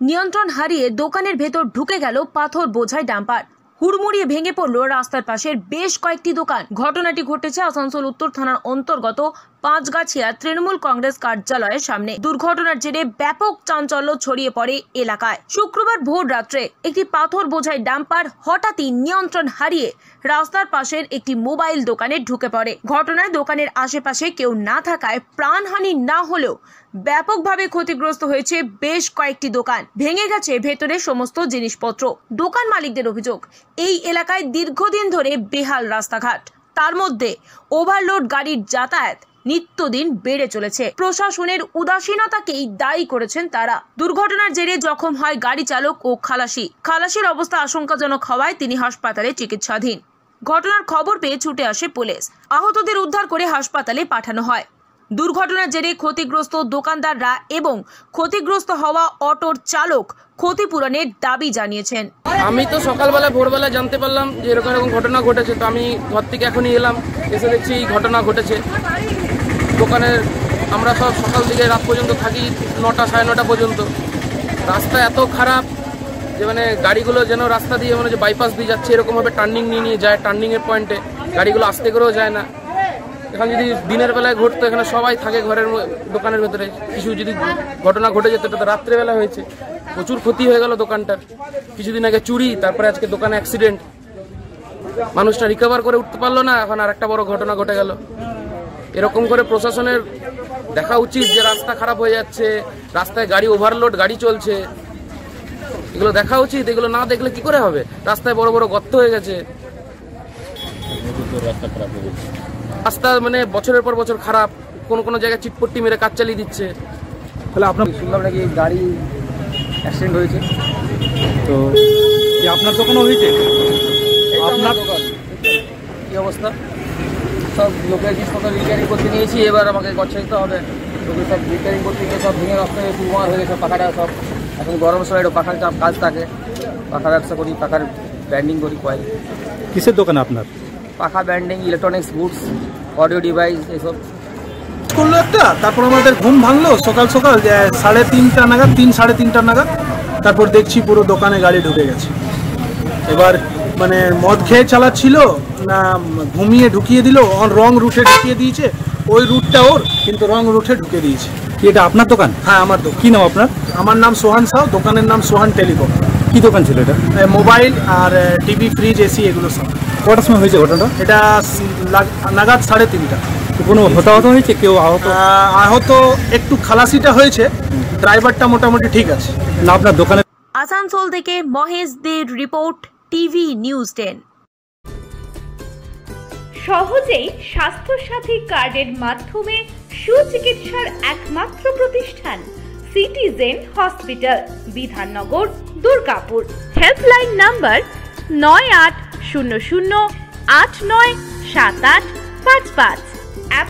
নিয়ন্ত্রণ হারিয়ে দোকানের ভেতর ঢুকে গেল পাথর বোঝাই ডাম্পার। হুড়মুড়িয়ে ভেঙে পড়ল রাস্তার পাশের বেশ কয়েকটি দোকান। ঘটনাটি ঘটেছে আসানসোল উত্তর থানার অন্তর্গত পাঁচগাছিয়া তৃণমূল কংগ্রেস কার্যালয়ের সামনে দুর্ঘটনার জেরে ব্যাপক চাঞ্চল্য ছড়িয়ে পড়ে এলাকায়। শুক্রবার ভোর রাত্রে একটি পাথর বোঝাই ডাম্পার হঠাৎই নিয়ন্ত্রণ হারিয়ে রাস্তার পাশের একটি মোবাইল দোকানে ঢুকে পড়ে। ঘটনায় দোকানের আশেপাশে কেউ না থাকায় প্রাণহানি না হলেও ব্যাপকভাবে ক্ষতিগ্রস্ত হয়েছে বেশ কয়েকটি দোকান। ভেঙে গেছে ভেতরে সমস্ত জিনিসপত্র। দোকান মালিকদের অভিযোগ, এই এলাকায় দীর্ঘদিন ধরে বেহাল রাস্তাঘাট। তার মধ্যে ওভারলোড গাড়ির যাতায়াত নিত্যদিন বেড়ে চলেছে। প্রশাসনের উদাসীনতাকেই দায়ী করেছেন তারা। দুর্ঘটনার জেরে জখম হয় গাড়ি চালক ও খালাসি। খালাসির অবস্থা আশঙ্কাজনক হওয়ায় তিনি হাসপাতালে চিকিৎসাধীন। ঘটনার খবর পেয়ে ছুটে আসে পুলিশ। আহতদের উদ্ধার করে হাসপাতালে পাঠানো হয়। দুর্ঘটনার জেরে ক্ষতিগ্রস্ত দোকানদাররা এবং ক্ষতিগ্রস্ত হওয়া অটোর চালক ক্ষতিপূরণের দাবি জানিয়েছেন। আমি তো সকালবেলা, ভোরবেলা জানতে পারলাম যে এরকম এরকম ঘটনা ঘটেছে। তো আমি ঘর থেকে এখনই এলাম, এসে দেখছি এই ঘটনা ঘটেছে। দোকানের, আমরা সব সকাল থেকে রাত পর্যন্ত থাকি নটা সাড়ে নটা পর্যন্ত। রাস্তা এত খারাপ যে মানে গাড়িগুলো যেন রাস্তা দিয়ে মানে যে বাইপাস দিয়ে যাচ্ছে, এরকমভাবে টার্নিং নিয়ে নিয়ে যায় টার্নিংয়ের পয়েন্টে গাড়িগুলো আসতে করেও যায় না। এখন যদি দিনের বেলায় ঘটতো, এখানে সবাই থাকে ঘরের দোকানের ভেতরে। কিছু যদি ঘটনা ঘটে যেত, এটা তো রাত্রেবেলা হয়েছে। প্রচুর ক্ষতি হয়ে গেল দোকানটার। কিছুদিন আগে চুরি, তারপরে আজকে দোকানে অ্যাক্সিডেন্ট মানুষটা রিকভার করে উঠতে পারল না, এখন আর একটা বড় ঘটনা ঘটে গেল। এরকম করে প্রশাসনের দেখা উচিত যে রাস্তা খারাপ হয়ে যাচ্ছে রাস্তায় গাড়ি ওভারলোড গাড়ি চলছে। এগুলো দেখা উচিত এগুলো না দেখলে কি করে হবে? রাস্তায় বড় বড় গর্ত হয়ে গেছে। রাস্তা মানে বছরের পর বছর খারাপ কোন কোন জায়গায় চিটপট্টি মেরে কাজ চালিয়ে দিচ্ছে। তাহলে আপনার শুনলাম নাকি গাড়ি অ্যাক্সিডেন্ট হয়েছে। তো আপনার দোকানও হয়েছে? আপনার কি অবস্থা? সব লোকের জিনিসপত্র রিপেয়ারিং করতে নিয়েছি এবার আমাকে গচ্ছা দিতে হবে। লোকে সব রিপেয়ারিং করতে গিয়ে সব ভেঙে রাস্তায় সুমার হয়ে গেছে পাখাটা সব। এখন গরম সময় একটু পাখার চাপ কাজ থাকে। পাখা ব্যবসা করি পাখার ব্যান্ডিং করি কয়েল কিসের দোকান আপনার? পাখা ব্যান্ডিং ইলেকট্রনিক্স গুডস অডিও ডিভাইস এসব। করল একটা তারপর আমাদের ঘুম ভাঙলো সকাল সকাল সাড়ে তিনটা নাগাদ তিন সাড়ে তিনটা নাগাদ তারপর দেখছি পুরো দোকানে গাড়ি ঢুকে গেছে। এবার মানে মদ খেয়ে চালাচ্ছিল না ঘুমিয়ে ঢুকিয়ে দিল রং রুটে ঢুকিয়ে দিয়েছে ওই রুটটা ওর কিন্তু রং রুটে ঢুকে দিয়েছে। কি এটা আপনার দোকান? হ্যাঁ আমার দোকান। কি নাম আপনার? আমার নাম সোহান সাউ দোকানের নাম সোহান টেলিকম। কি দোকান ছিল এটা? মোবাইল আর টিভি ফ্রিজ এসি এগুলো সব। কটার সময় হয়েছে ঘটনাটা? এটা নাগাদ সাড়ে তিনটা। কোনো হতাহত হয়েছে? কেউ আহত? আহত একটু খালাসিটা হয়েছে ড্রাইভারটা মোটামুটি ঠিক আছে। না আপনার দোকানে আসানসোল থেকে মহেশ দের রিপোর্ট। TV news ten. সহজেই স্বাস্থ্যসাথী কার্ডের মাধ্যমে সুচিকিৎসার একমাত্র প্রতিষ্ঠান, citizen hospital, Bidhannagar, Durgapur. Helpline number নয় আট শূন্য শূন্য আট নয় সাত আট পাঁচ পাঁচ।